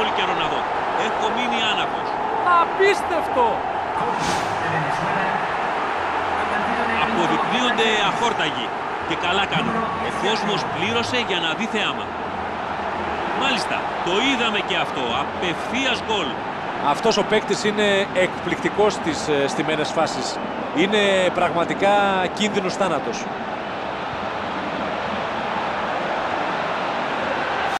πολύ καιρό να δω. Έχω μείνει. Απίστευτο! Αποδεικνύονται αχόρταγοι. Και καλά κάνουν. Ο κόσμος πλήρωσε για να δει θεάμα. Μάλιστα, το είδαμε και αυτό. Απευθείας γκολ. Αυτός ο παίκτης είναι εκπληκτικός στις ε, στιμένες στιμένες. Είναι πραγματικά κίνδυνος θάνατος.